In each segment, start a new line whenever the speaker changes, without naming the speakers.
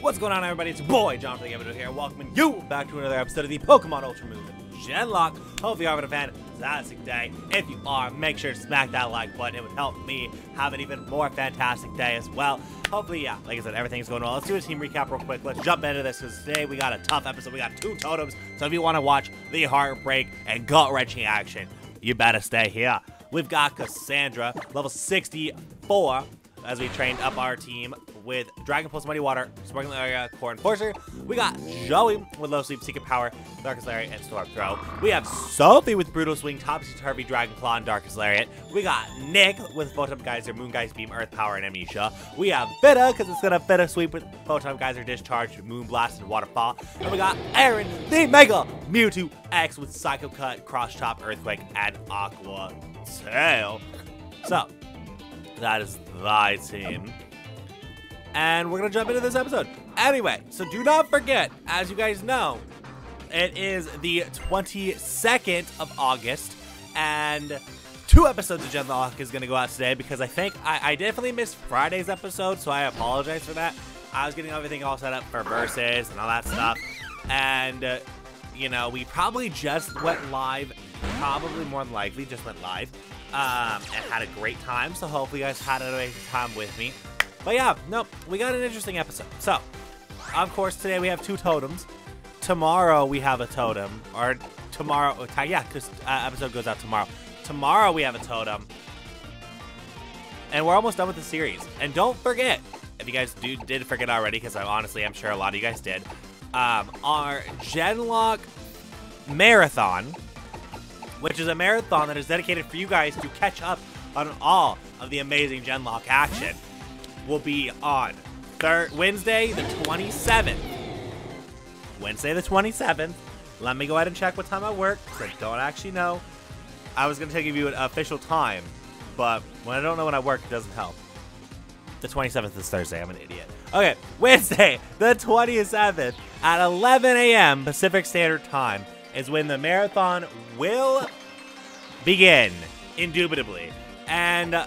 What's going on, everybody? It's your boy, Jonathan Gambito here, welcoming you back to another episode of the Pokemon Ultra Moon Genlocke. Hope you're having a fantastic day. If you are, make sure to smack that like button. It would help me have an even more fantastic day as well. Hopefully, yeah, like I said, everything's going well. Let's do a team recap real quick. Let's jump into this because today we got a tough episode. We got two totems. So if you want to watch the heartbreak and gut-wrenching action, you better stay here. We've got Cassandra, level 64, as we trained up our team with Dragon Pulse, Muddy Water, Sparkling Aria, Core Enforcer. We got Joey with Low Sleep, Secret Power, Darkest Lariat, and Storm Throw. We have Sophie with Brutal Swing, Topsy Turvy, Dragon Claw, and Darkest Lariat. We got Nick with Photon Geyser, Moongeist Beam, Earth Power, and Amnesia. We have Bitta, because it's going to fit a sweep with Photon Geyser, Discharge, Moonblast, and Waterfall. And we got Aaron, the Mega Mewtwo X with Psycho Cut, Cross Chop, Earthquake, and Aqua Tail. So, that is thy team. And we're going to jump into this episode. Anyway, so do not forget, as you guys know, it is the 22nd of August, and two episodes of Genlocke is going to go out today because I think I, I definitely missed Friday's episode, so I apologize for that. I was getting everything all set up for verses and all that stuff, and, uh, you know, we probably just went live, probably more than likely just went live, um, and had a great time, so hopefully you guys had a great time with me. But yeah, nope, we got an interesting episode. So, of course, today we have two totems. Tomorrow we have a totem, or tomorrow, yeah, because uh, episode goes out tomorrow. Tomorrow we have a totem, and we're almost done with the series. And don't forget, if you guys do did forget already, because I honestly I'm sure a lot of you guys did, um, our Genlocke marathon, which is a marathon that is dedicated for you guys to catch up on all of the amazing Genlocke action, will be on third Wednesday the 27th. Wednesday the 27th. Let me go ahead and check what time I work, because I don't actually know. I was going to give you an official time, but when I don't know when I work, it doesn't help. The 27th is Thursday. I'm an idiot. Okay, Wednesday, the 27th at 11 a.m. Pacific Standard Time is when the marathon will begin, indubitably. And uh,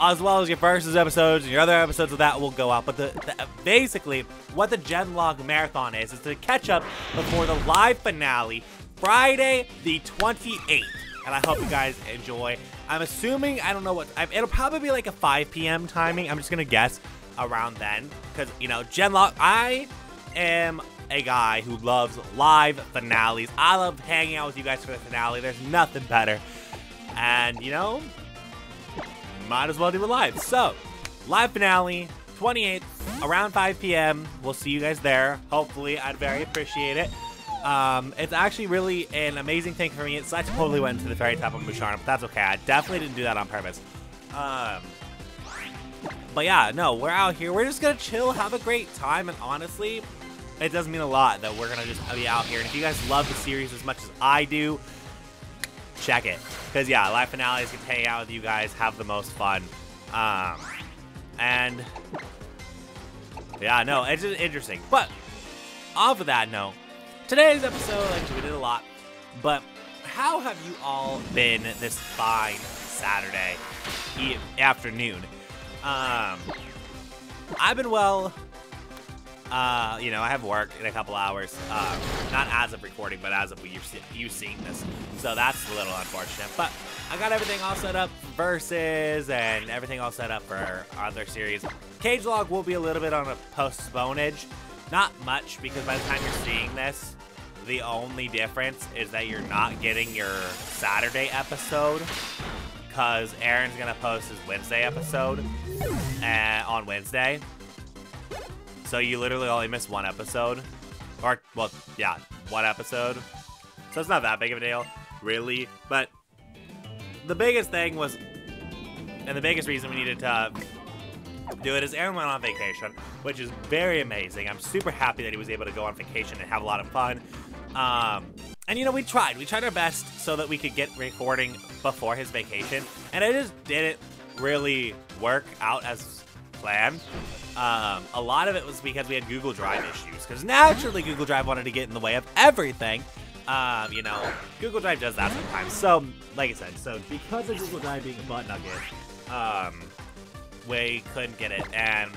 as well as your versus episodes and your other episodes of that will go out. But the, the basically, what the Genlocke Marathon is, is to catch up before the live finale, Friday the 28th. And I hope you guys enjoy. I'm assuming, I don't know what, it'll probably be like a 5 p.m. timing. I'm just going to guess around then. Because, you know, Genlocke, I am a guy who loves live finales. I love hanging out with you guys for the finale. There's nothing better. And, you know, might as well do it live. So, live finale, 28th, around 5 p.m. We'll see you guys there. Hopefully, I'd very appreciate it. Um, it's actually really an amazing thing for me. It's, I totally went to the fairy type of Musharna, but that's okay. I definitely didn't do that on purpose. Um, but yeah, no, we're out here. We're just gonna chill, have a great time, and honestly, it does mean a lot that we're gonna just be out here. And if you guys love the series as much as I do, check it. Because, yeah, live finales can hang out with you guys, have the most fun. Um, and, yeah, no, it's just interesting. But, off of that note, today's episode, actually, we did a lot. But, how have you all been this fine Saturday afternoon? Um, I've been well. Uh, you know, I have work in a couple hours. Um, not as of recording, but as of you, you seeing this. So that's a little unfortunate. But I got everything all set up versus and everything all set up for other series. Cage Log will be a little bit on a postponage. Not much, because by the time you're seeing this, the only difference is that you're not getting your Saturday episode because Aaron's going to post his Wednesday episode uh, on Wednesday. So you literally only missed one episode. Or, well, yeah, one episode. So it's not that big of a deal, really. But the biggest thing was, and the biggest reason we needed to do it is Aaron went on vacation, which is very amazing. I'm super happy that he was able to go on vacation and have a lot of fun. Um, and you know, we tried. We tried our best so that we could get recording before his vacation. And it just didn't really work out as planned. Um, a lot of it was because we had Google Drive issues, because naturally Google Drive wanted to get in the way of everything. Um, you know, Google Drive does that sometimes. So, like I said, so because of Google Drive being a butt nugget, um, we couldn't get it. And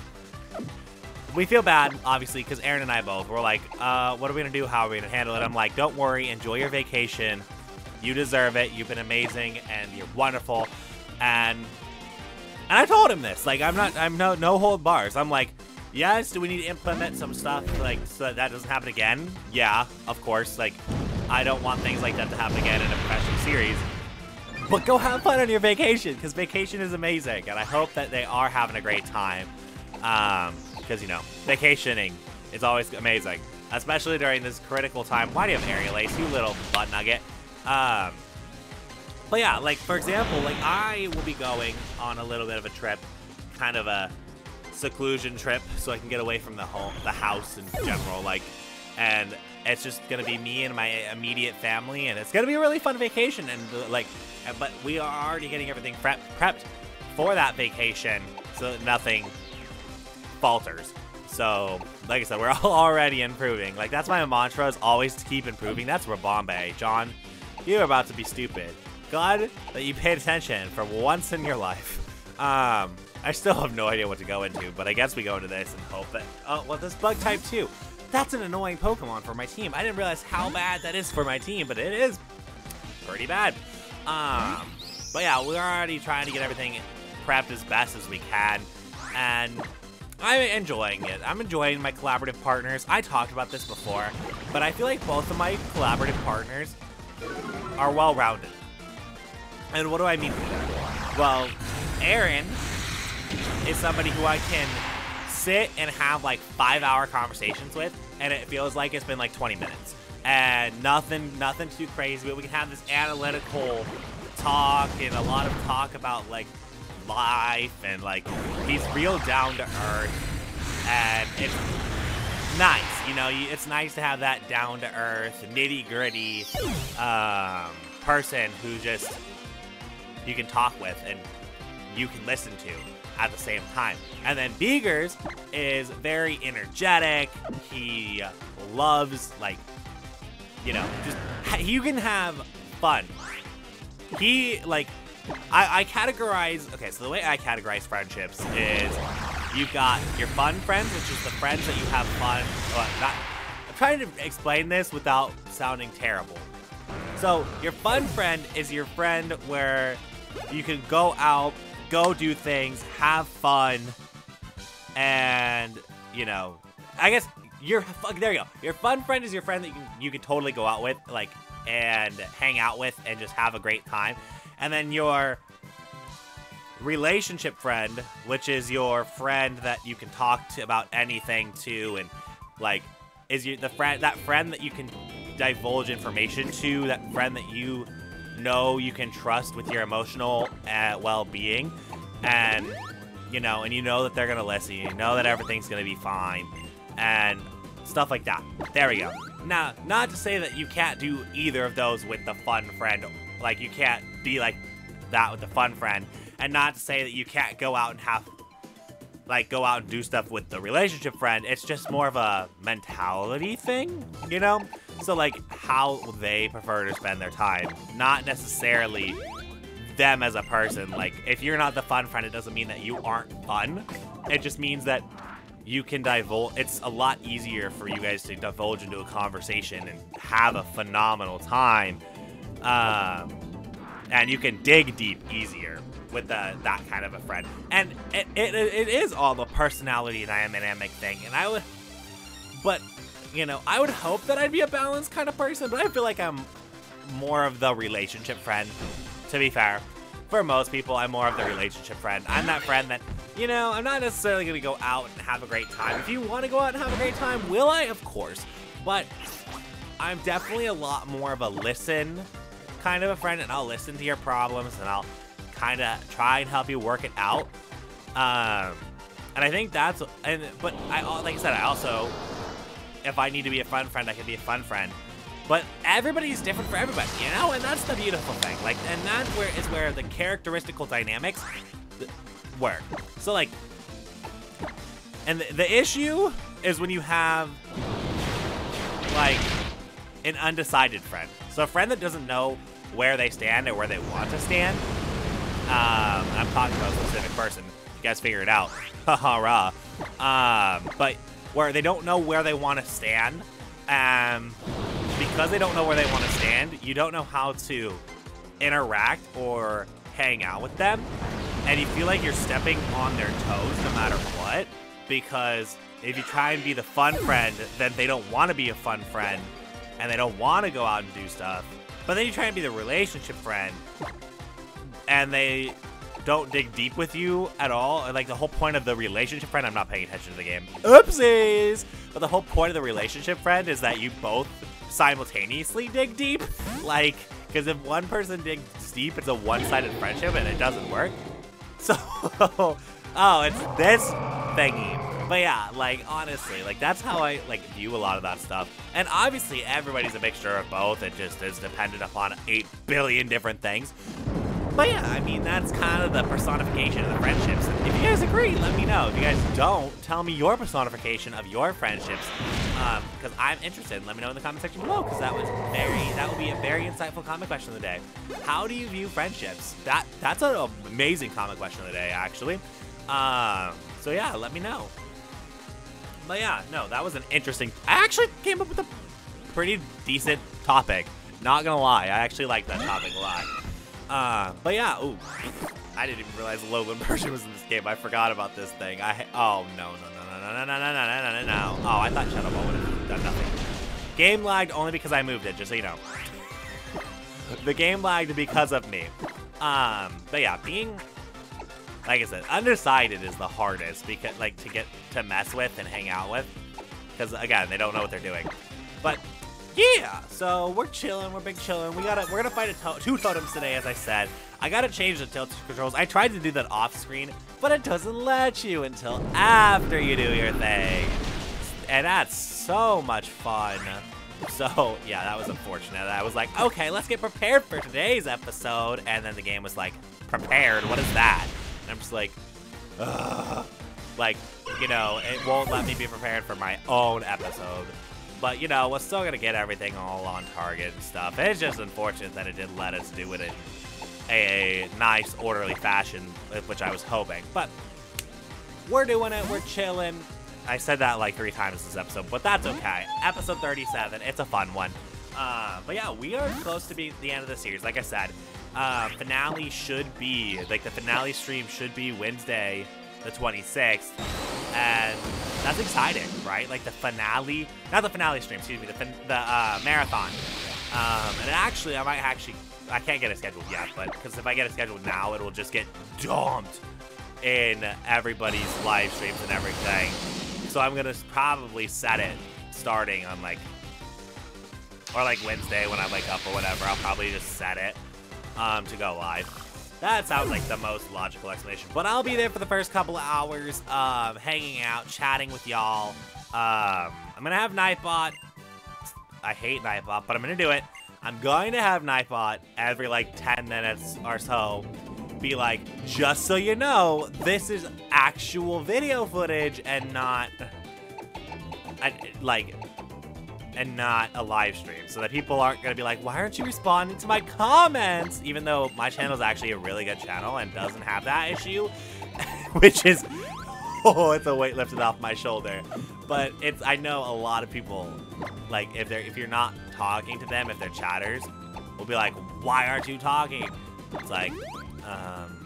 we feel bad, obviously, because Aaron and I both were like, uh, what are we going to do? How are we going to handle it? I'm like, don't worry. Enjoy your vacation. You deserve it. You've been amazing and you're wonderful. And and I told him this. Like, I'm not, I'm no, no hold bars. I'm like, yes, do we need to implement some stuff, like, so that, that doesn't happen again? Yeah, of course. Like, I don't want things like that to happen again in a professional series. But go have fun on your vacation, because vacation is amazing. And I hope that they are having a great time. Um, because, you know, vacationing is always amazing. Especially during this critical time. Why do you have aerial ace, you little butt nugget? Um, but yeah, like for example, like I will be going on a little bit of a trip, kind of a seclusion trip, so I can get away from the home, the house in general. Like, and it's just gonna be me and my immediate family, and it's gonna be a really fun vacation. And uh, like, but we are already getting everything prep, prepped for that vacation, so that nothing falters. So, like I said, we're all already improving. Like, that's my mantra is always to keep improving. That's where Bombay. John, you're about to be stupid. Glad that you paid attention for once in your life. Um, I still have no idea what to go into, but I guess we go into this and hope that... Oh, well, this bug type too. That's an annoying Pokemon for my team. I didn't realize how bad that is for my team, but it is pretty bad. Um, but yeah, we're already trying to get everything prepped as best as we can, and I'm enjoying it. I'm enjoying my collaborative partners. I talked about this before, but I feel like both of my collaborative partners are well-rounded. And what do I mean by that? Well, Aaron is somebody who I can sit and have like five hour conversations with, and it feels like it's been like 20 minutes. And nothing, nothing too crazy, but we can have this analytical talk and a lot of talk about like life and like he's real down to earth and it's nice you know it's nice to have that down to earth nitty gritty um, person who just you can talk with and you can listen to at the same time. And then Beegers is very energetic. He loves, like, you know, just, you can have fun. He, like, I, I categorize, okay, so the way I categorize friendships is you've got your fun friends, which is the friends that you have fun, well, not, I'm trying to explain this without sounding terrible. So your fun friend is your friend where you can go out, go do things, have fun, and, you know, I guess your there you go. Your fun friend is your friend that you can, you can totally go out with, like, and hang out with and just have a great time. And then your relationship friend, which is your friend that you can talk to about anything to, and like, is you the friend that friend that you can divulge information to, that friend that you know you can trust with your emotional uh, well-being. And you know and you know that they're gonna listen you know that everything's gonna be fine. And stuff like that. There we go. Now not to say that you can't do either of those with the fun friend. Like you can't be like that with the fun friend. And not to say that you can't go out and have like go out and do stuff with the relationship friend. It's just more of a mentality thing you know so, like, how they prefer to spend their time, not necessarily them as a person. Like, if you're not the fun friend, it doesn't mean that you aren't fun. It just means that you can divulge. It's a lot easier for you guys to divulge into a conversation and have a phenomenal time. Um, and you can dig deep easier with the, that kind of a friend. And it, it, it is all the personality and dynamic thing. And I would, but you know, I would hope that I'd be a balanced kind of person, but I feel like I'm more of the relationship friend, to be fair. For most people, I'm more of the relationship friend. I'm that friend that, you know, I'm not necessarily going to go out and have a great time. If you want to go out and have a great time, will I? Of course. But I'm definitely a lot more of a listen kind of a friend, and I'll listen to your problems, and I'll kind of try and help you work it out. Um, and I think that's, and but I, like I said, I also if I need to be a fun friend, I can be a fun friend. But everybody's different for everybody, you know? And that's the beautiful thing. Like, and that's where is where the characteristical dynamics work. So, like, and the, the issue is when you have, like, an undecided friend. So a friend that doesn't know where they stand or where they want to stand. Um, I'm talking about a specific person You guys figure it out. Haha, um, but where they don't know where they want to stand, um, because they don't know where they want to stand, you don't know how to interact or hang out with them, and you feel like you're stepping on their toes no matter what, because if you try and be the fun friend, then they don't want to be a fun friend, and they don't want to go out and do stuff. But then you try and be the relationship friend, and they don't dig deep with you at all. Like the whole point of the relationship friend, I'm not paying attention to the game. Oopsies! But the whole point of the relationship friend is that you both simultaneously dig deep. Like, because if one person digs deep, it's a one-sided friendship and it doesn't work. So, oh, it's this thingy. But yeah, like honestly, like that's how I like view a lot of that stuff. And obviously everybody's a mixture of both. It just is dependent upon 8 billion different things. But yeah, I mean, that's kind of the personification of the friendships. If you guys agree, let me know. If you guys don't, tell me your personification of your friendships. Because um, I'm interested. Let me know in the comment section below, because that was very, that will be a very insightful comment question of the day. How do you view friendships? That That's an amazing comment question of the day, actually. Um, so yeah, let me know. But yeah, no, that was an interesting, I actually came up with a pretty decent topic. Not gonna lie, I actually like that topic a lot. Uh, but yeah, ooh, I didn't even realize Alolan Persian was in this game. I forgot about this thing. I oh no no no no no no no no no no no no. Oh, I thought Shadow Ball would have done nothing. Game lagged only because I moved it, just so you know. the game lagged because of me. Um, but yeah, being like I said, undecided is the hardest because like to get to mess with and hang out with. Because again, they don't know what they're doing. But yeah, so we're chilling, we're big chilling. We gotta, we're gonna fight to two totems today, as I said. I gotta change the tilt controls. I tried to do that off screen, but it doesn't let you until after you do your thing. And that's so much fun. So, yeah, that was unfortunate. I was like, okay, let's get prepared for today's episode. And then the game was like, prepared? What is that? And I'm just like, ugh. Like, you know, it won't let me be prepared for my own episode. But, you know, we're still going to get everything all on target and stuff. It's just unfortunate that it didn't let us do it in a nice, orderly fashion, which I was hoping. But we're doing it. We're chilling. I said that like three times this episode, but that's okay. Episode 37. It's a fun one. Uh, but yeah, we are close to be the end of the series. Like I said, uh, finale should be, like the finale stream should be Wednesday, the 26th. And that's exciting, right? Like the finale, not the finale stream, excuse me, the, the uh, marathon. Um, and actually, I might actually, I can't get it scheduled yet, but because if I get it scheduled now, it will just get dumped in everybody's live streams and everything. So I'm gonna probably set it starting on like, or like Wednesday when I wake up or whatever. I'll probably just set it um, to go live. That sounds like the most logical explanation. But I'll be there for the first couple of hours, um, hanging out, chatting with y'all. Um, I'm gonna have Nightbot. I hate Nightbot, but I'm gonna do it. I'm going to have Nightbot every like 10 minutes or so be like, just so you know, this is actual video footage and not, like, and not a live stream so that people aren't going to be like, why aren't you responding to my comments? Even though my channel is actually a really good channel and doesn't have that issue, which is, oh, it's a weight lifted off my shoulder. But it's, I know a lot of people, like, if they're, if you're not talking to them, if they're chatters, will be like, why aren't you talking? It's like, um,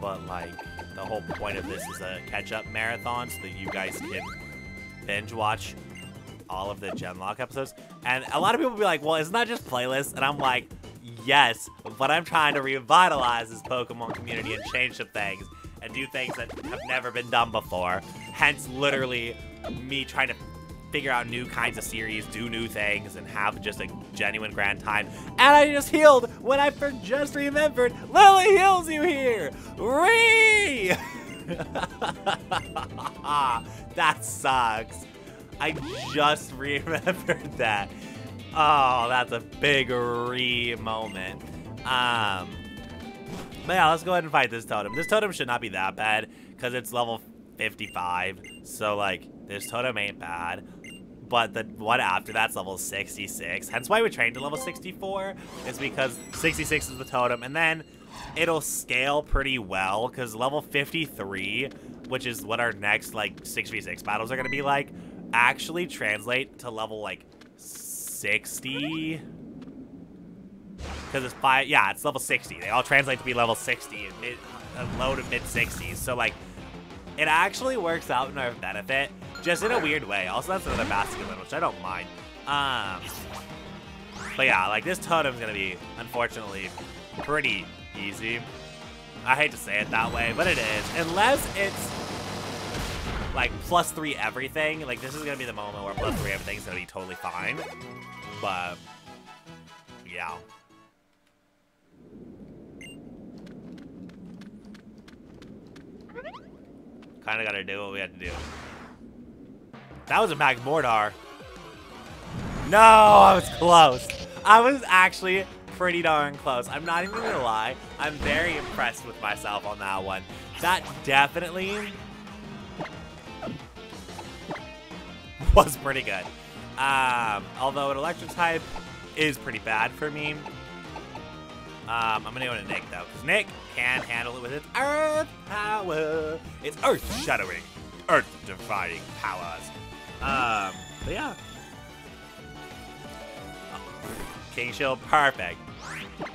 but like, the whole point of this is a catch-up marathon so that you guys can binge watch all of the Genlocke episodes. And a lot of people be like, well, isn't that just playlists? And I'm like, yes, but I'm trying to revitalize this Pokemon community and change some things and do things that have never been done before. Hence, literally, me trying to figure out new kinds of series, do new things, and have just a genuine grand time. And I just healed when I just remembered Lily heals you here! Ree! that sucks. I just remembered that. Oh, that's a big re moment. Um, but yeah, let's go ahead and fight this totem. This totem should not be that bad because it's level 55. So, like, this totem ain't bad. But the one after that's level 66. Hence why we trained to level 64 is because 66 is the totem. And then it'll scale pretty well because level 53, which is what our next like 6v6 battles are going to be like, actually translate to level like 60. Because it's five, yeah, it's level 60. They all translate to be level 60 and mid, uh, low to mid 60s. So like, it actually works out in our benefit, just in a weird way. Also, that's another masculine, which I don't mind. Um, but yeah, like this totem's gonna be, unfortunately, pretty easy. I hate to say it that way, but it is. Unless it's like plus three everything. Like this is gonna be the moment where plus three everything's gonna be totally fine. But yeah. Kinda gotta do what we had to do. That was a Magmortar. No, I was close. I was actually pretty darn close. I'm not even gonna lie. I'm very impressed with myself on that one. That definitely was pretty good. Um, although an electric type is pretty bad for me. Um, I'm gonna go to Nick though, because Nick can handle it with its earth power. It's earth shattering, earth defying powers. Um, but yeah. King Shield, perfect.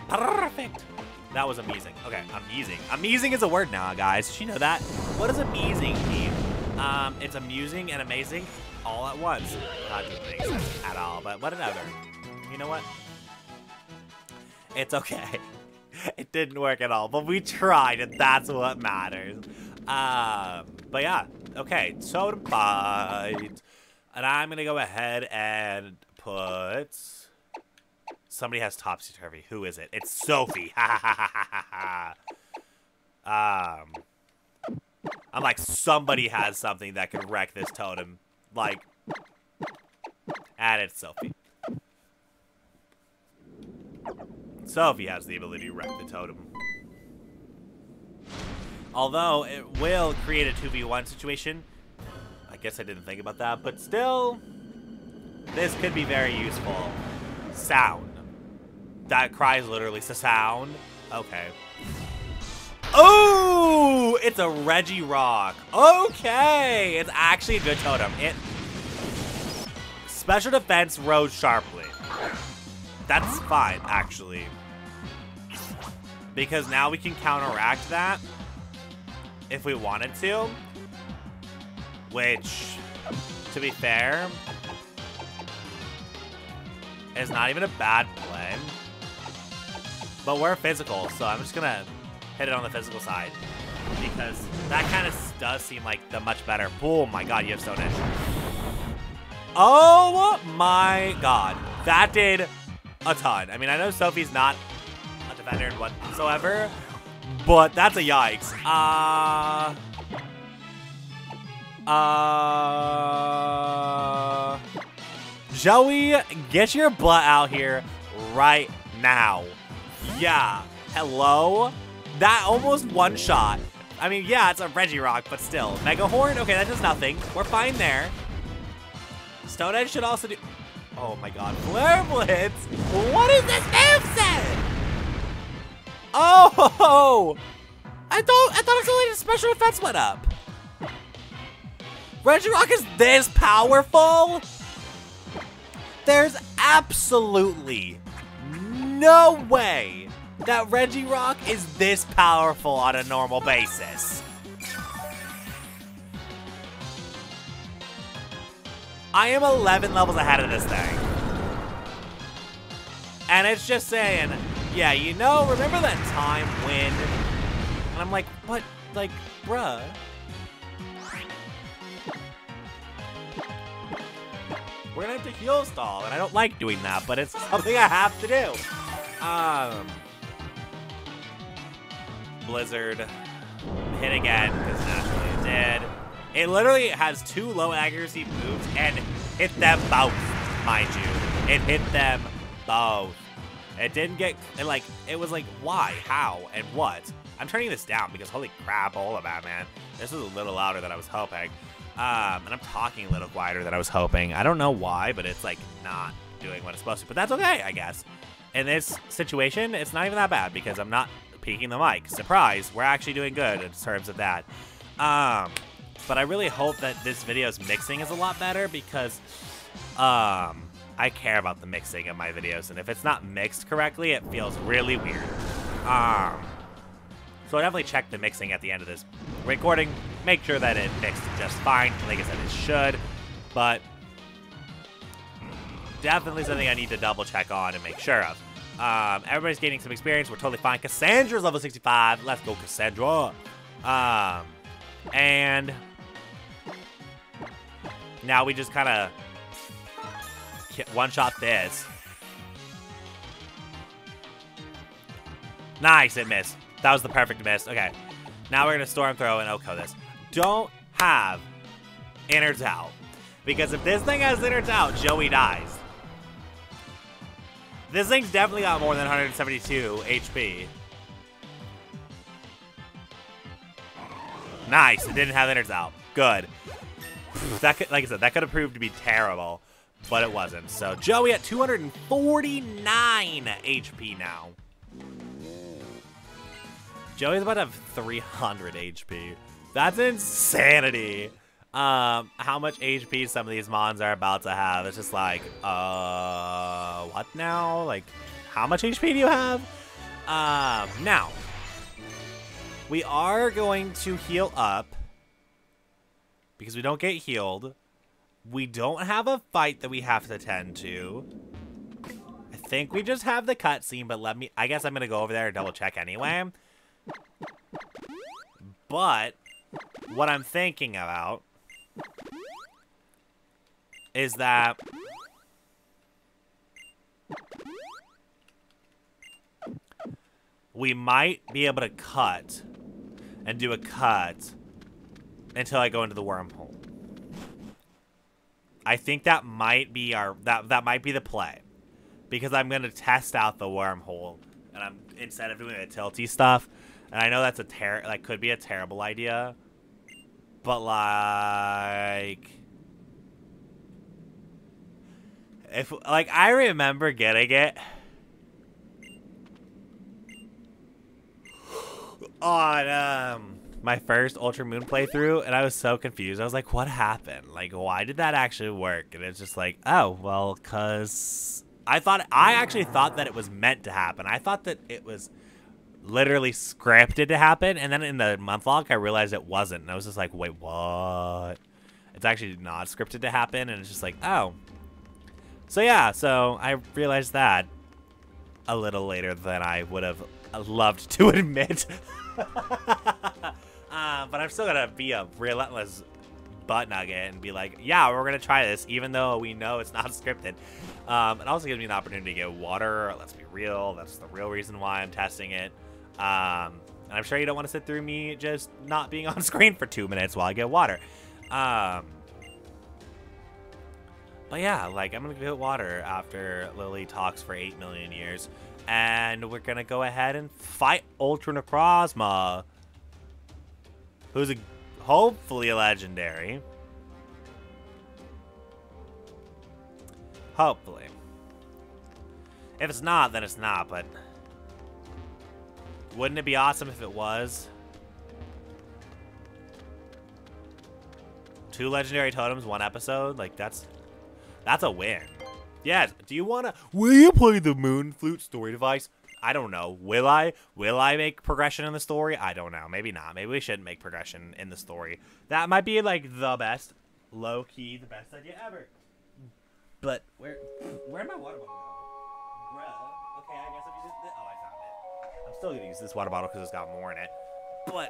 Perfect. That was amazing. Okay, amusing. Amusing is a word now, guys. Did you know that? What does amusing mean? Um, it's amusing and amazing all at once. That doesn't make sense at all, but whatever. You know what? It's okay. It didn't work at all, but we tried, and that's what matters. Um, but yeah, okay, totem fight. And I'm gonna go ahead and put... Somebody has topsy-turvy. Who is it? It's Sophie. um, I'm like, somebody has something that could wreck this totem. Like, and it's Sophie. Sophie has the ability to wreck the totem. Although, it will create a 2v1 situation. I guess I didn't think about that, but still, this could be very useful. Sound. That cry is literally sound. Okay. Oh, it's a Regirock. Okay, it's actually a good totem. It special defense rose sharply. That's fine, actually. Because now we can counteract that if we wanted to. Which, to be fair, is not even a bad play. But we're physical, so I'm just gonna hit it on the physical side. Because that kind of does seem like the much better. Oh my god, you have Stone Edge. Oh my god. That did a ton. I mean, I know Sophie's not a defender whatsoever, but that's a yikes. Uh... Uh... Joey, get your butt out here right now. Yeah. Hello? That almost one shot. I mean, yeah, it's a Regirock, but still. Mega Horn? Okay, that does nothing. We're fine there. Stone Edge should also do... Oh my god. Flare Blitz? What is this moveset? Oh! I thought I thought it was only special defense went up. Regirock is this powerful? There's absolutely no way that Regirock is this powerful on a normal basis. I am 11 levels ahead of this thing. And it's just saying, yeah, you know, remember that time when... And I'm like, but, like, bruh, we're gonna have to heal stall, and I don't like doing that, but it's something I have to do. Um, Blizzard hit again, because naturally it did. It literally has two low accuracy moves and hit them both, mind you. It hit them both. It didn't get, it like, it was like, why, how, and what? I'm turning this down because holy crap, all of that, man. This is a little louder than I was hoping. Um, and I'm talking a little quieter than I was hoping. I don't know why, but it's like not doing what it's supposed to. But that's okay, I guess. In this situation, it's not even that bad because I'm not peaking the mic. Surprise, we're actually doing good in terms of that. Um, but I really hope that this video's mixing is a lot better because um, I care about the mixing of my videos, and if it's not mixed correctly, it feels really weird. Um, so I definitely check the mixing at the end of this recording, make sure that it mixed just fine, like I said, it should, but definitely something I need to double check on and make sure of. Um, everybody's gaining some experience. We're totally fine. Cassandra's level 65. Let's go, Cassandra. Um, and now we just kind of one-shot this. Nice, it missed. That was the perfect miss. Okay. Now we're going to Storm Throw and OHKO this. Don't have innards out. Because if this thing has innards out, Joey dies. This thing's definitely got more than 172 HP. Nice. It didn't have innards out. Good. That could, like I said, that could have proved to be terrible, but it wasn't. So Joey at 249 HP now. Joey's about to have 300 HP. That's insanity um, how much HP some of these mons are about to have. It's just like, uh, what now? Like, how much HP do you have? Um, now, we are going to heal up because we don't get healed. We don't have a fight that we have to tend to. I think we just have the cutscene, but let me, I guess I'm going to go over there and double check anyway. But what I'm thinking about is that we might be able to cut and do a cut until I go into the wormhole. I think that might be our that that might be the play. Because I'm gonna test out the wormhole and I'm instead of doing the tilty stuff. And I know that's a ter like could be a terrible idea. But like if like I remember getting it on um my first Ultra Moon playthrough, and I was so confused. I was like, "What happened? Like, why did that actually work?" And it's just like, "Oh, well, cause I thought I actually thought that it was meant to happen. I thought that it was literally scripted to happen, and then in the month log, I realized it wasn't, and I was just like, "Wait, what?" It's actually not scripted to happen, and it's just like, "Oh, so yeah, so I realized that a little later than I would have loved to admit. uh, but I'm still gonna be a relentless butt nugget and be like, yeah, we're gonna try this, even though we know it's not scripted. Um, it also gives me an opportunity to get water. Let's be real. That's the real reason why I'm testing it. Um, and I'm sure you don't want to sit through me just not being on screen for two minutes while I get water. Um, but yeah, like, I'm gonna get water after Lily talks for 8 million years. And we're gonna go ahead and fight Ultra Necrozma. Who's a, hopefully a legendary. Hopefully. If it's not, then it's not, but... Wouldn't it be awesome if it was? Two legendary totems, one episode? Like, that's that's a win. Yes. Do you want to... Will you play the Moon Flute story device? I don't know. Will I? Will I make progression in the story? I don't know. Maybe not. Maybe we shouldn't make progression in the story. That might be, like, the best. Low-key, the best idea ever. But, where... Where'd my water bottle? Bruh. Okay, I guess I'm using... Oh, I found it. I'm still gonna use this water bottle because it's got more in it. But...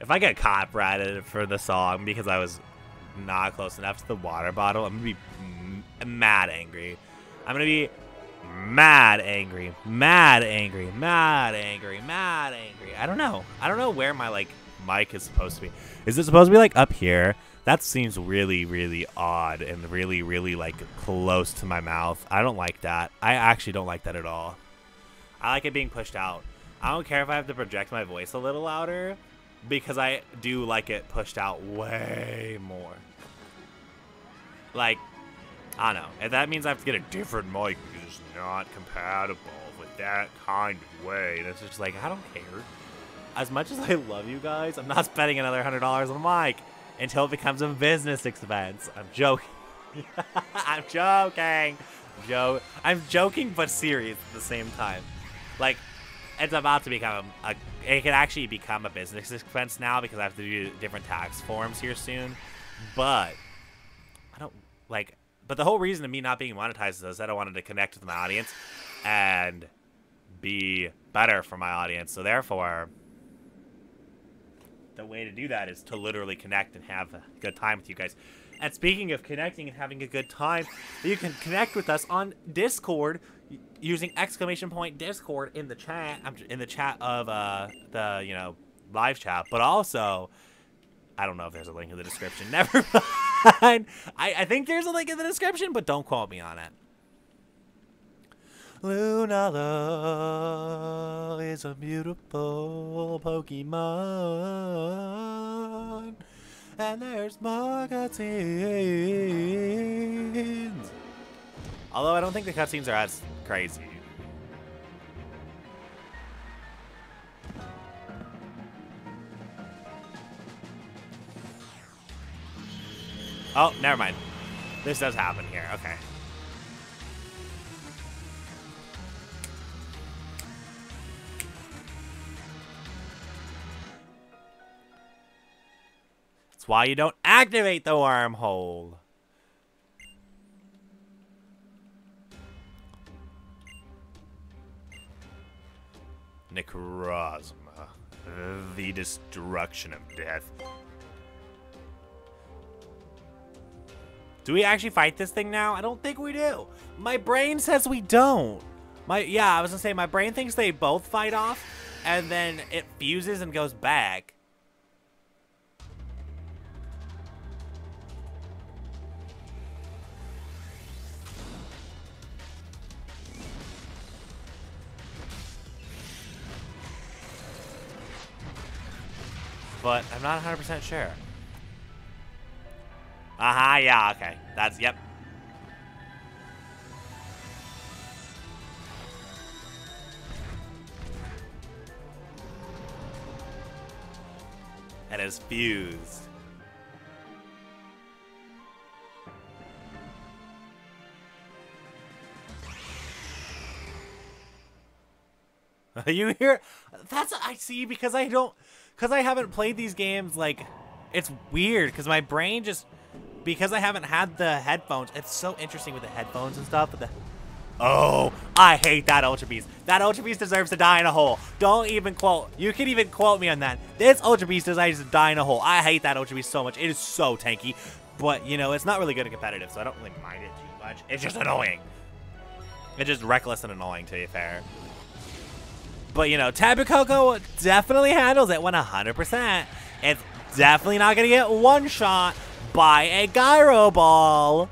If I get copyrighted for the song because I was not close enough to the water bottle, I'm going to be mad angry. I'm going to be mad angry, mad angry, mad angry, mad angry. I don't know. I don't know where my, like, mic is supposed to be. Is it supposed to be, like, up here? That seems really, really odd and really, really, like, close to my mouth. I don't like that. I actually don't like that at all. I like it being pushed out. I don't care if I have to project my voice a little louder because I do like it pushed out way more. Like, I don't know. If that means I have to get a different mic, because it's not compatible with that kind of way. It's just like, I don't care. As much as I love you guys, I'm not spending another $100 on a mic until it becomes a business expense. I'm joking. I'm joking. Joe, I'm joking but serious at the same time. Like, it's about to become a, it can actually become a business expense now because I have to do different tax forms here soon. But I don't like. But the whole reason of me not being monetized is that I wanted to connect with my audience and be better for my audience. So therefore, the way to do that is to literally connect and have a good time with you guys. And speaking of connecting and having a good time, you can connect with us on Discord using exclamation point Discord in the chat, in the chat of uh, the you know live chat, but also. I don't know if there's a link in the description. Never mind. I, I think there's a link in the description, but don't quote me on it. Lunala is a beautiful Pokemon. And there's more. Although I don't think the cutscenes are as crazy. Oh, never mind. This does happen here. Okay. That's why you don't activate the wormhole. Necrozma. The destruction of death. Do we actually fight this thing now? I don't think we do. My brain says we don't. My Yeah, I was gonna say, my brain thinks they both fight off, and then it fuses and goes back. But I'm not 100% sure. Aha, uh -huh, yeah, okay. That's, yep. And is fused. you hear? That's I see because I don't because I haven't played these games, like, it's weird because my brain just, because I haven't had the headphones, it's so interesting with the headphones and stuff. But the, oh, I hate that Ultra Beast. That Ultra Beast deserves to die in a hole. Don't even quote, you can even quote me on that. This Ultra Beast deserves to die in a hole. I hate that Ultra Beast so much. It is so tanky. But, you know, it's not really good and competitive, so I don't really mind it too much. It's just annoying. It's just reckless and annoying, to be fair. But, you know, Tapu Koko definitely handles it 100%. It's definitely not going to get one shot by a Gyro Ball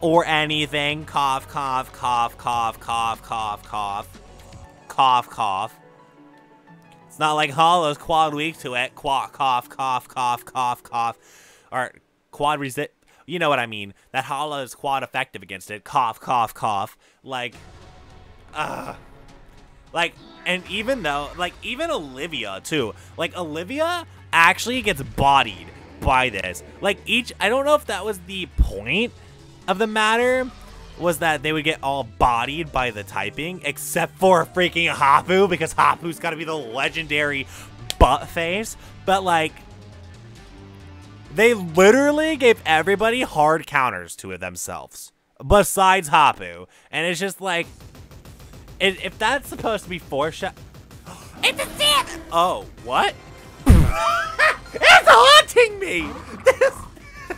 or anything. Cough, cough, cough, cough, cough, cough, cough. Cough, cough. It's not like Hollow's quad weak to it. Quack, cough, cough, cough, cough, cough. Or quad resist. You know what I mean. That Hollow is quad effective against it. Cough, cough, cough. Like, ugh. Like, and even though, like, even Olivia, too. Like, Olivia actually gets bodied by this. Like, each, I don't know if that was the point of the matter, was that they would get all bodied by the typing, except for freaking Hapu, because Hapu's got to be the legendary butt face. But, like, they literally gave everybody hard counters to it themselves, besides Hapu. And it's just like, if that's supposed to be foreshadow... It's a stick! Oh, what? it's haunting me! This...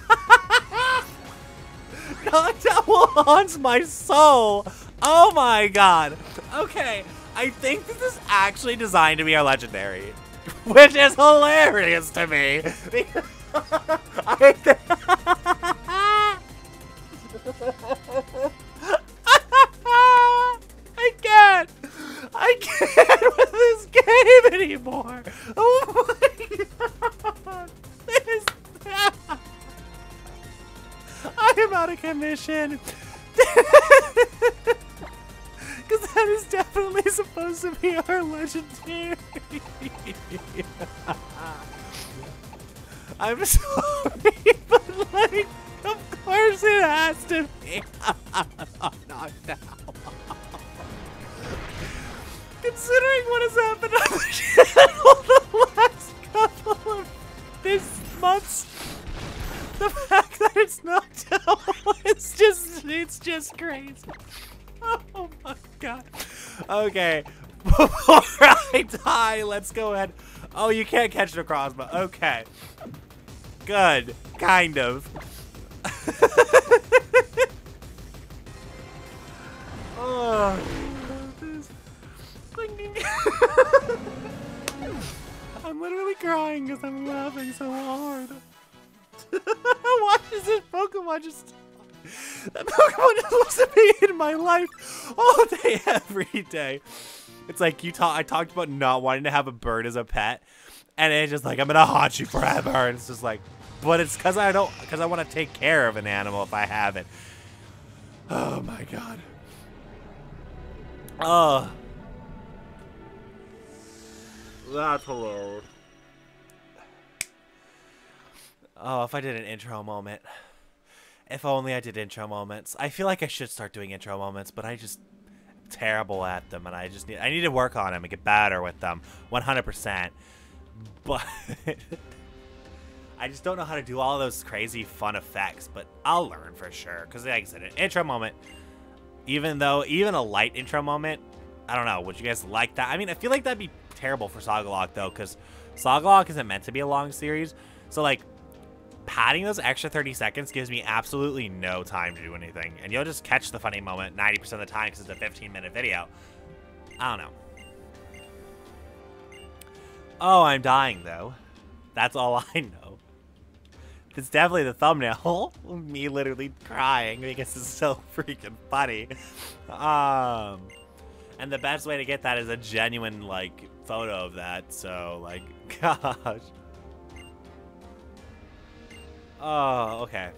Noctowl haunts my soul! Oh my god. Okay, I think this is actually designed to be a legendary. Which is hilarious to me. I I I can't with this game anymore! Oh my god! This I am out of commission! Because that is definitely supposed to be our legendary. I'm sorry, but like, of course it has to crazy. Oh my god. Okay, before I die, let's go ahead. Oh, you can't catch the crossbow. Okay. Good. Kind of. oh. I'm literally crying because I'm laughing so hard. Why is this Pokemon just... That Pokemon just wants to be in my life all day, every day. It's like you talk. I talked about not wanting to have a bird as a pet, and it's just like I'm gonna haunt you forever. And it's just like, but it's because I don't, because I want to take care of an animal if I have it. Oh my god. Oh. That's hilarious. Oh, if I did an intro moment. If only I did intro moments. I feel like I should start doing intro moments, but I just terrible at them and I just need I need to work on them and get better with them 100%. But I just don't know how to do all those crazy fun effects, but I'll learn for sure cuz like I said an intro moment even though even a light intro moment, I don't know, would you guys like that? I mean, I feel like that'd be terrible for Sagalocke though cuz Sagalocke isn't meant to be a long series. So like padding those extra 30 seconds gives me absolutely no time to do anything. And you'll just catch the funny moment 90% of the time because it's a 15 minute video. I don't know. Oh, I'm dying though. That's all I know. It's definitely the thumbnail. me literally crying because it's so freaking funny. Um, and the best way to get that is a genuine, like, photo of that. So, like, gosh. Oh, okay.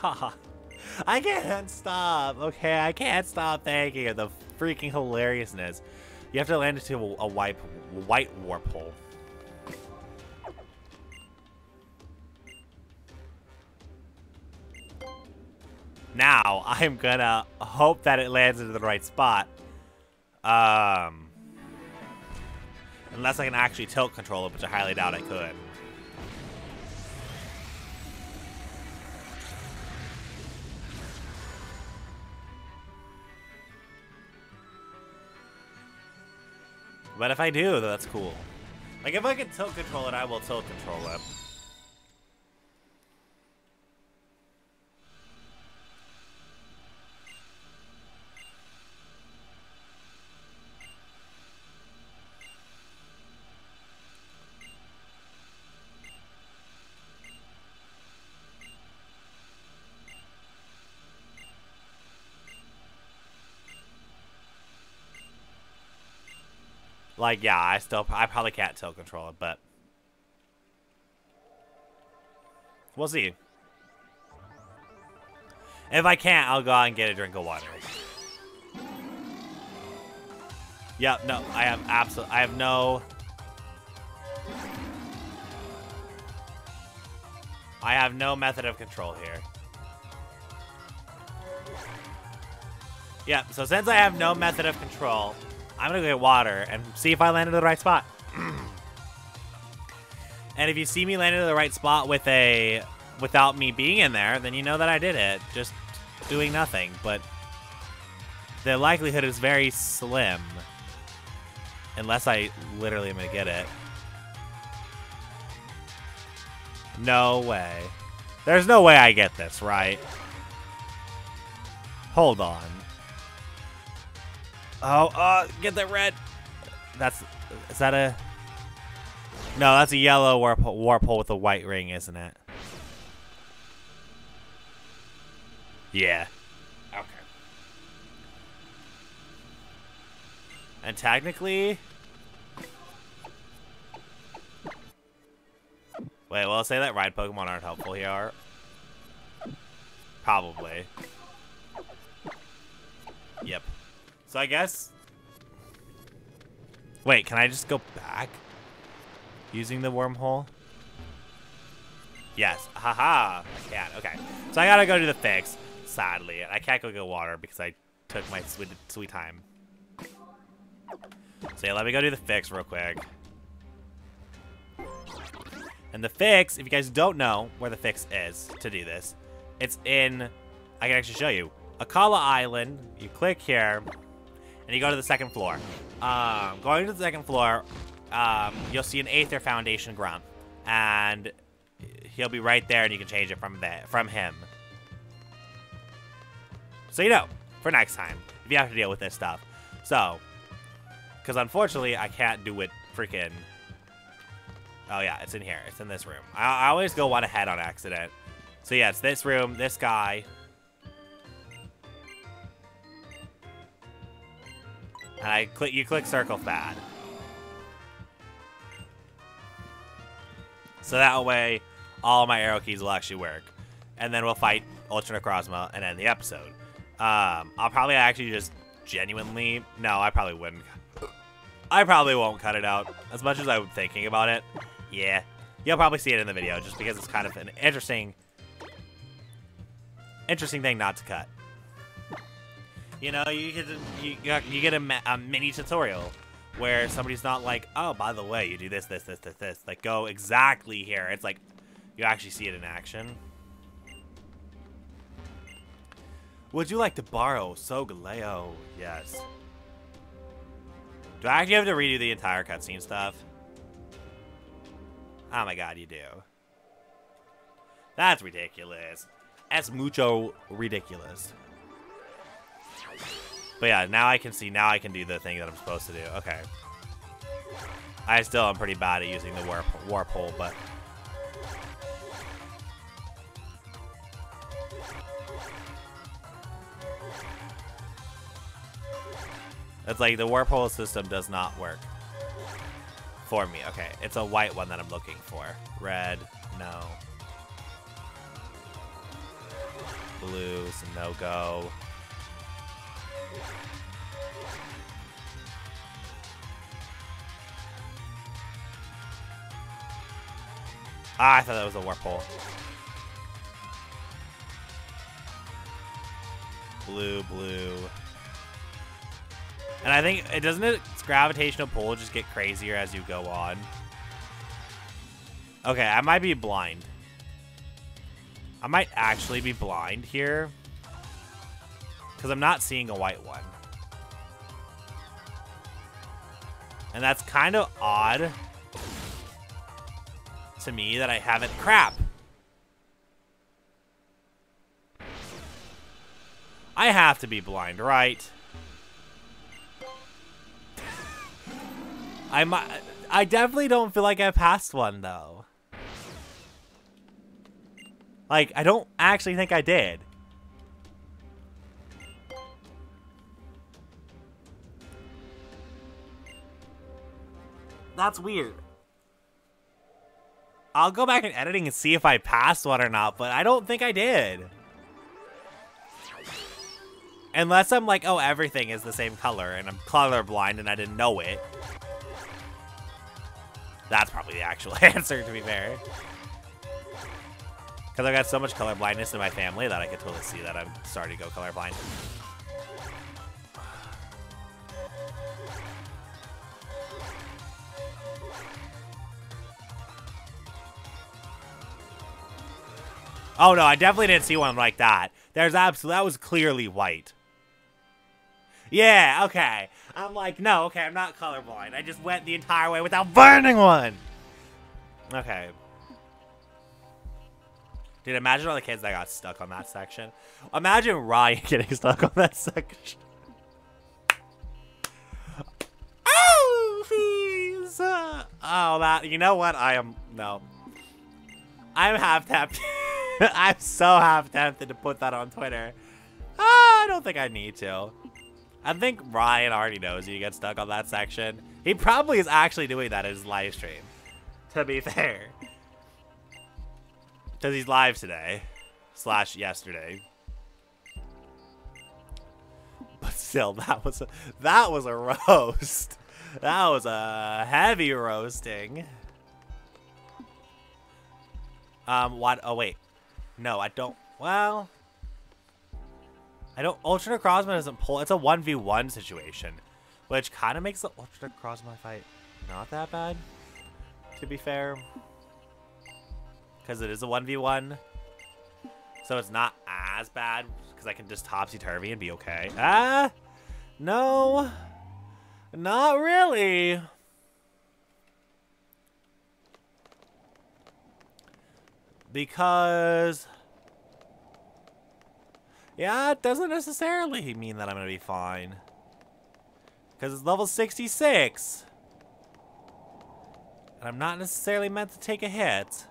God. I can't stop. Okay, I can't stop thinking of the freaking hilariousness. You have to land into a, a wipe, white warp hole. Now, I'm gonna hope that it lands into the right spot. Um... Unless I can actually tilt control it, which I highly doubt I could. But if I do, that's cool. Like, if I can tilt control it, I will tilt control it. Like, yeah, I still, I probably can't tilt control it, but we'll see. If I can't, I'll go out and get a drink of water. Yep, no, I have absolute, I have no, I have no method of control here. Yep, so since I have no method of control, I'm gonna go get water and see if I landed in the right spot. and if you see me land in the right spot with a without me being in there, then you know that I did it, just doing nothing. But the likelihood is very slim. Unless I literally am gonna get it. No way. There's no way I get this, right? Hold on. Oh, uh, get that red. That's, is that a, no, that's a yellow warp, warp with a white ring, isn't it? Yeah. Okay. And technically, wait, well, I'll say that ride Pokemon aren't helpful here. Probably. Yep. So I guess... Wait, can I just go back? Using the wormhole? Yes. Haha. I can. Okay. So I gotta go to the fix, sadly. I can't go get water because I took my sweet, sweet time. So yeah, let me go do the fix real quick. And the fix, if you guys don't know where the fix is to do this, it's in, I can actually show you, Akala Island. You click here, and you go to the second floor. Um, going to the second floor, um, you'll see an Aether Foundation grunt, and he'll be right there, and you can change it from there, from him. So you know, for next time, if you have to deal with this stuff. So, because unfortunately, I can't do it freaking... Oh yeah, it's in here. It's in this room. I, I always go one ahead on accident. So yeah, it's this room, this guy. And I click. You click circle pad. So that way, all my arrow keys will actually work. And then we'll fight Ultra Necrozma and end the episode. Um, I'll probably actually just genuinely... No, I probably wouldn't. I probably won't cut it out. As much as I'm thinking about it. Yeah. You'll probably see it in the video just because it's kind of an interesting... Interesting thing not to cut. You know, you get you, you get a, a mini tutorial where somebody's not like, oh, by the way, you do this, this, this, this, this. Like, go exactly here. It's like, you actually see it in action. Would you like to borrow Solgaleo? Yes. Do I actually have to redo the entire cutscene stuff? Oh my god, you do. That's ridiculous. Es mucho ridiculous. But yeah, now I can see, now I can do the thing that I'm supposed to do. Okay. I still am pretty bad at using the warp, warp hole, but... It's like the warp hole system does not work. For me. Okay, it's a white one that I'm looking for. Red, no. Blue, no-go. Ah, I thought that was a warp hole. Blue, blue. And I think, it doesn't its gravitational pull just get crazier as you go on? Okay, I might be blind. I might actually be blind here. Because I'm not seeing a white one. And that's kind of odd to me that I haven't... Crap! I have to be blind, right? I. I definitely don't feel like I passed one, though. Like, I don't actually think I did. That's weird. I'll go back in editing and see if I passed one or not, but I don't think I did. Unless I'm like, oh, everything is the same color, and I'm colorblind and I didn't know it. That's probably the actual answer, to be fair. Because I got so much color blindness in my family that I could totally see that I'm starting to go colorblind. Oh no, I definitely didn't see one like that. There's absolutely, that was clearly white. Yeah, okay. I'm like, no, okay, I'm not colorblind. I just went the entire way without burning one. Okay. Dude, imagine all the kids that got stuck on that section. Imagine Ryan getting stuck on that section. oh, please. Uh, oh, that, you know what? I am, no. I'm half tapped. I'm so half tempted to put that on Twitter. Uh, I don't think I need to. I think Ryan already knows you get stuck on that section. He probably is actually doing that in his live stream, to be fair. Because he's live today, slash yesterday. But still, that was a, that was a roast. That was a heavy roasting. Um, what? Oh, wait. No, I don't. Well, I don't. Ultra Necrozma doesn't pull. It's a 1v1 situation, which kind of makes the Ultra Necrozma fight not that bad, to be fair. Because it is a 1v1. So it's not as bad, because I can just topsy-turvy and be okay. Ah! No! Not really! Because... Yeah, it doesn't necessarily mean that I'm going to be fine. Because it's level 66. And I'm not necessarily meant to take a hit.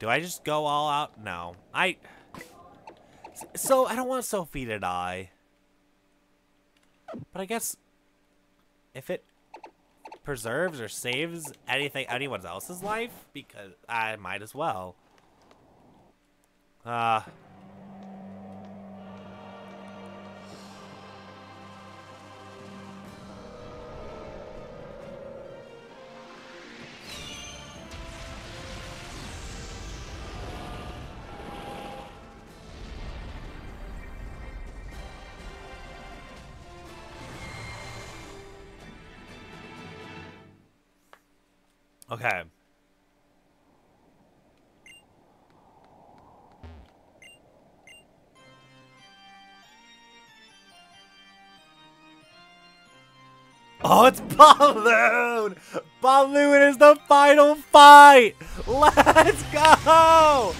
Do I just go all out? No. I... So, I don't want Sophie to die. But I guess... If it preserves or saves anything anyone else's life, because I might as well. Uh... Okay. Oh, it's Balloon! Balloon is the final fight! Let's go!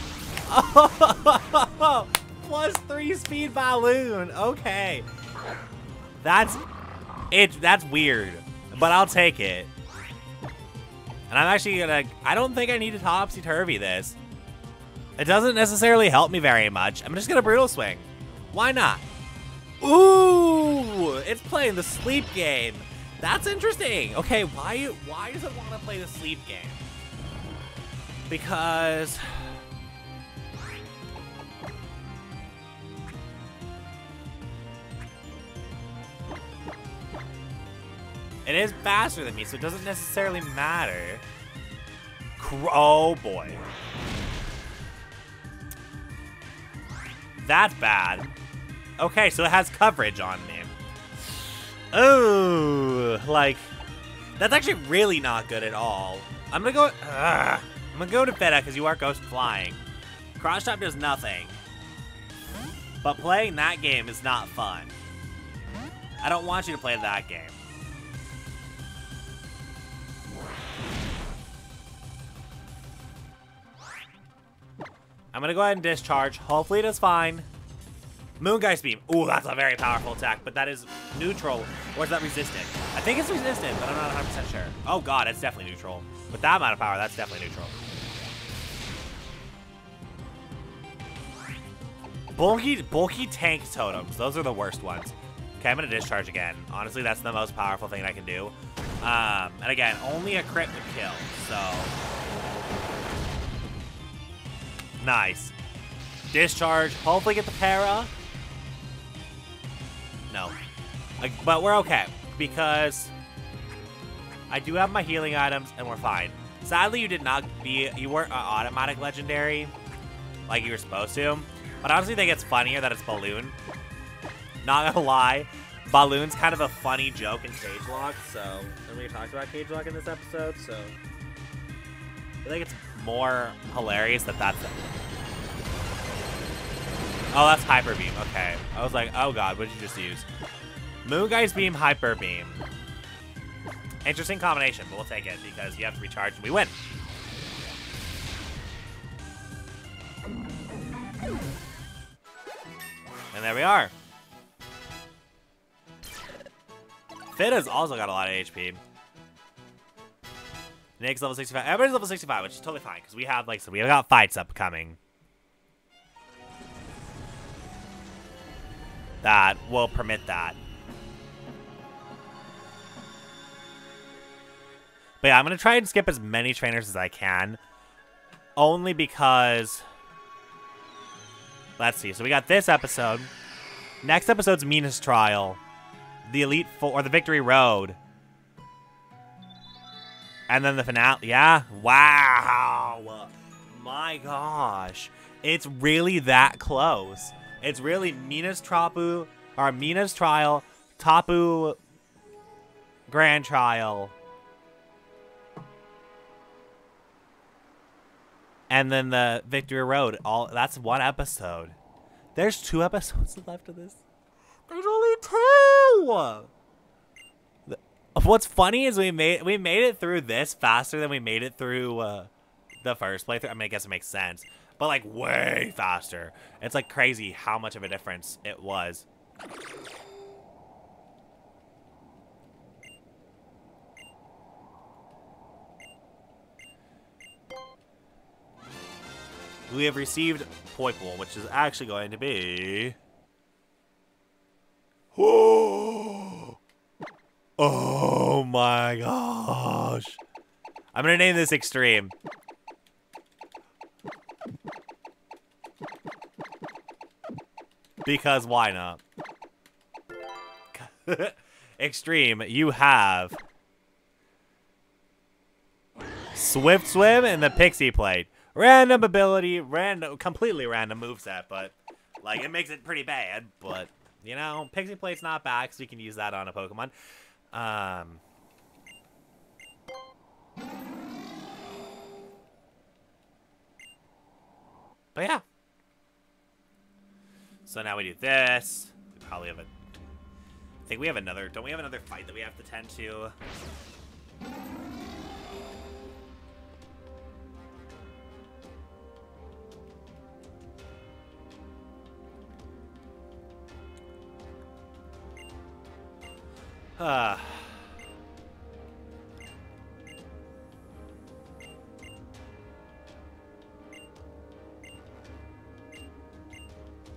Oh, plus three speed Balloon. Okay. That's it. That's weird, but I'll take it. And I'm actually gonna, I don't think I need to topsy-turvy this. It doesn't necessarily help me very much. I'm just gonna Brutal Swing. Why not? Ooh, it's playing the sleep game. That's interesting. Okay, why, why does it want to play the sleep game? Because... It is faster than me, so it doesn't necessarily matter. Oh, boy. That's bad. Okay, so it has coverage on me. Oh, like, that's actually really not good at all. I'm gonna go, I'm gonna go to Feta because you are ghost flying. Cross Chop does nothing. But playing that game is not fun. I don't want you to play that game. I'm gonna go ahead and discharge. Hopefully it is fine. Moongeist Beam. Ooh, that's a very powerful attack, but that is neutral. Or is that resistant? I think it's resistant, but I'm not 100% sure. Oh god, it's definitely neutral. With that amount of power, that's definitely neutral. Bulky, bulky tank totems. Those are the worst ones. Okay, I'm gonna discharge again. Honestly, that's the most powerful thing I can do. Um, and again, only a crit would kill, so Nice. Discharge. Hopefully get the para. No. But we're okay. Because I do have my healing items and we're fine. Sadly, you did not be... You weren't an automatic legendary like you were supposed to. But I honestly think it's funnier that it's Balloon. Not gonna lie. Balloon's kind of a funny joke in Cage Lock, so... And we talked about Cage Lock in this episode, so... I think it's more hilarious that that's... Oh, that's Hyper Beam. Okay. I was like, oh god, what did you just use? Moongeist Beam, Hyper Beam. Interesting combination, but we'll take it because you have to recharge and we win. And there we are. Fita's also got a lot of HP. Nick's level 65. Everybody's level 65, which is totally fine, because we have, like, so we have got fights upcoming. That will permit that. But yeah, I'm going to try and skip as many trainers as I can. Only because... Let's see. So we got this episode. Next episode's Mina's Trial. The Elite Four, or the Victory Road. And then the finale. Yeah? Wow. My gosh. It's really that close. It's really Mina's Trapu, or Mina's Trial, Tapu Grand Trial, and then the Victory Road. All that's one episode. There's two episodes left of this. There's only two. What's funny is we made we made it through this faster than we made it through uh, the first playthrough. I mean, I guess it makes sense, but like way faster. It's like crazy how much of a difference it was. We have received Poipole, which is actually going to be. Oh Oh my gosh. I'm gonna name this Extreme. Because why not? Extreme, you have Swift Swim and the Pixie Plate. Random ability, random, completely random moveset, but like it makes it pretty bad. But you know, Pixie Plate's not back, so you can use that on a Pokemon. Um. But yeah. So now we do this. We probably have a. I think we have another. Don't we have another fight that we have to tend to? Ah.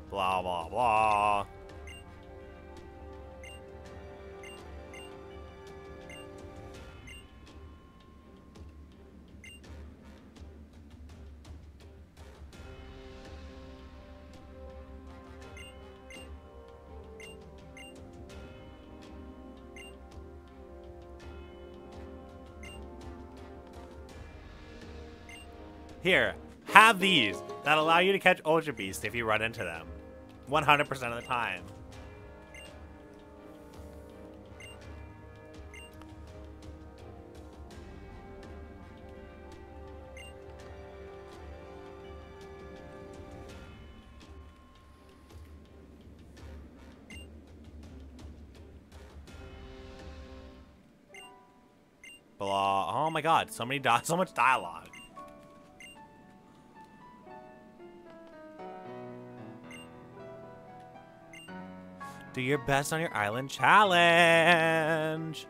blah blah blah. Here, have these that allow you to catch Ultra Beast if you run into them. 100% of the time. Blah. Oh my god, so many di so much dialogue. Do your best on your island challenge.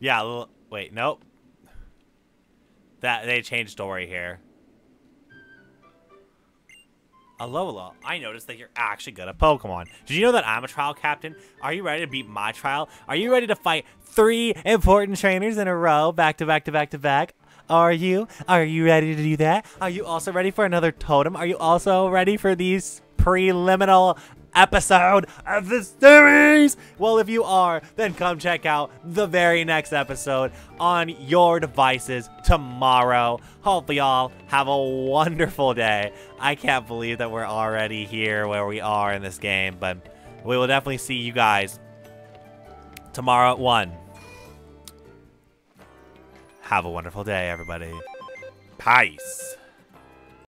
Yeah, wait, nope. That they changed story here. Alola, I noticed that you're actually good at Pokemon. Did you know that I'm a trial captain? Are you ready to beat my trial? Are you ready to fight three important trainers in a row, back to back to back to back? Are you? Are you ready to do that? Are you also ready for another totem? Are you also ready for these preliminal episode of the series? Well, if you are, then come check out the very next episode on your devices tomorrow. Hope y'all have a wonderful day. I can't believe that we're already here where we are in this game, but we will definitely see you guys tomorrow at 1. Have a wonderful day, everybody. Peace.